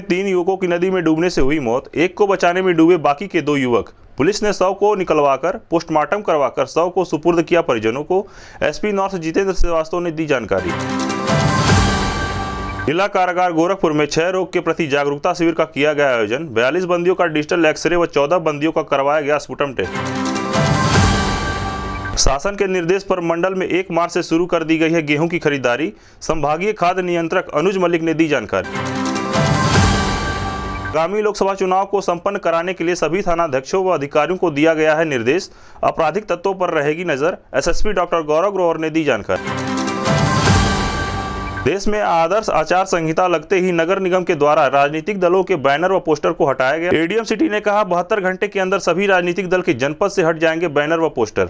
तीन युवकों की नदी में डूबने से हुई मौत, एक को बचाने में डूबे बाकी के दो युवक। पुलिस ने शव को निकलवाकर पोस्टमार्टम करवाकर शव को सुपुर्द किया परिजनों को। एसपी नॉर्थ जितेंद्र श्रीवास्तव ने दी जानकारी। जिला कारागार गोरखपुर में क्षय रोग के प्रति जागरूकता शिविर का किया गया आयोजन। बयालीस बंदियों का डिजिटल एक्सरे व चौदह बंदियों का करवाया गया स्पुटम टेस्ट। शासन के निर्देश पर मंडल में एक मार्च से शुरू कर दी गई है गेहूँ की खरीदारी। संभागीय खाद्य नियंत्रक अनुज मलिक ने दी जानकारी। आगामी लोकसभा चुनाव को संपन्न कराने के लिए सभी थानाध्यक्षों व अधिकारियों को दिया गया है निर्देश। आपराधिक तत्वों पर रहेगी नज़र। एसएसपी डॉक्टर गौरव ग्रोवर ने दी जानकारी। देश में आदर्श आचार संहिता लगते ही नगर निगम के द्वारा राजनीतिक दलों के बैनर व पोस्टर को हटाया गया। एडीएम सिटी ने कहा, बहत्तर घंटे के अंदर सभी राजनीतिक दल के जनपद से हट जाएँगे बैनर व पोस्टर।